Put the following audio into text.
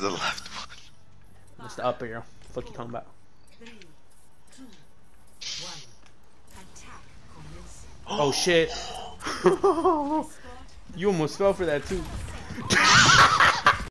the left one. It's the up arrow. Fuck you talking about? Three, two, one. Oh shit. You almost fell for that too.